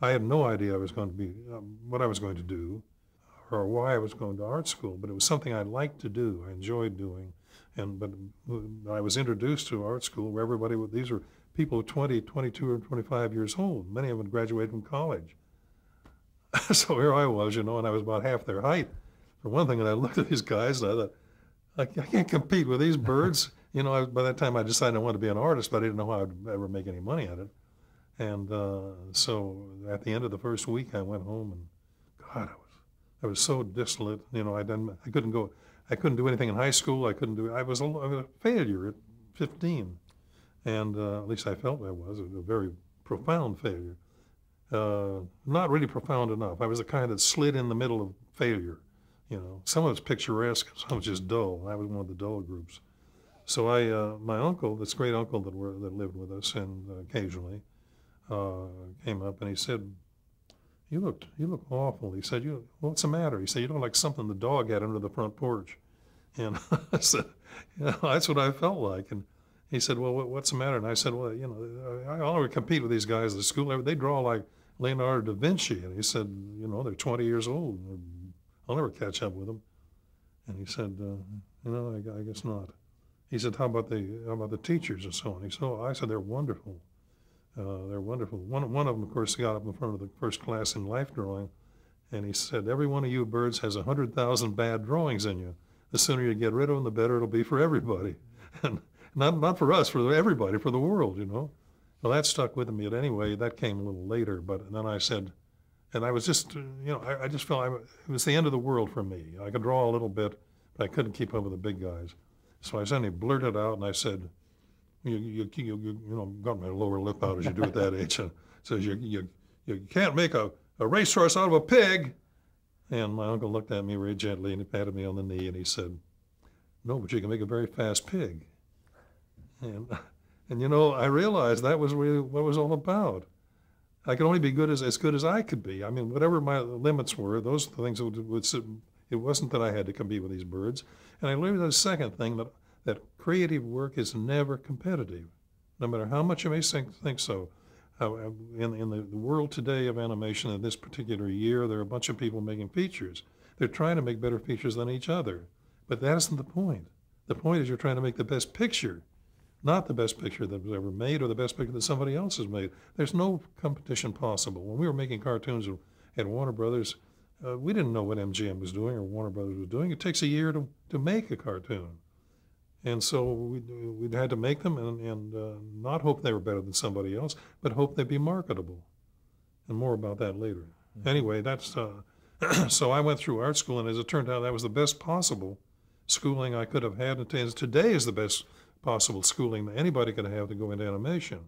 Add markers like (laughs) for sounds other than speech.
I had no idea I was going to be um, what I was going to do, or why I was going to art school. But it was something I liked to do. I enjoyed doing, and but I was introduced to art school where everybody these were people 20, 22, or 25 years old. Many of them graduated from college. (laughs) so here I was, you know, and I was about half their height. For one thing, and I looked at these guys and I thought, I, I can't compete with these birds. you know, I, by that time I decided I wanted to be an artist, but I didn't know how I'd ever make any money at it. And uh, so at the end of the first week, I went home and God, I was I was so dissolute. You know, I didn't I couldn't go I couldn't do anything in high school. I couldn't do I was a, I was a failure at 15, and uh, at least I felt I was a very profound failure. Uh, not really profound enough. I was the kind that slid in the middle of failure. You know, some of it's picturesque, some was just dull. I was one of the dull groups. So I, uh, my uncle, this great uncle that were, that lived with us, and uh, occasionally, uh, came up and he said, "You look, you look awful." He said, "You, what's the matter?" He said, "You look like something the dog had under the front porch." And (laughs) I said, "You know, that's what I felt like." And he said, "Well, what's the matter?" And I said, "Well, you know, I always compete with these guys at the school. They draw like Leonardo da Vinci." And he said, "You know, they're 20 years old. I'll never catch up with them." And he said, uh, "You know, I, I guess not." He said, "How about the how about the teachers and so on?" He said, oh, "I said they're wonderful. Uh, they're wonderful." One one of them, of course, got up in front of the first class in life drawing, and he said, "Every one of you birds has a hundred thousand bad drawings in you. The sooner you get rid of them, the better it'll be for everybody, (laughs) and not not for us, for everybody, for the world, you know." Well, that stuck with me. But anyway, that came a little later. But then I said, and I was just, you know, I, I just felt I, it was the end of the world for me. I could draw a little bit, but I couldn't keep up with the big guys. So I suddenly blurted out and I said, you, you, you, you, you know, got my lower lip out as you do at that (laughs) age. And says, you, you, you can't make a, a racehorse out of a pig. And my uncle looked at me very gently and he patted me on the knee and he said, no, but you can make a very fast pig. And, and you know, I realized that was really what it was all about. I could only be good as, as good as I could be. I mean, whatever my limits were, those are the things would, would it wasn't that I had to compete with these birds. And I learned the second thing that, that creative work is never competitive, no matter how much you may think, think so. In, in the, the world today of animation, in this particular year, there are a bunch of people making features. They're trying to make better features than each other. But that isn't the point. The point is you're trying to make the best picture, not the best picture that was ever made or the best picture that somebody else has made. There's no competition possible. When we were making cartoons at Warner Brothers, uh, we didn't know what MGM was doing or Warner Brothers was doing. It takes a year to, to make a cartoon. And so we, we had to make them and, and uh, not hope they were better than somebody else, but hope they'd be marketable. And more about that later. Mm-hmm. Anyway, that's uh, (clears throat) so I went through art school, and as it turned out, that was the best possible schooling I could have had. And today is the best possible schooling that anybody could have to go into animation.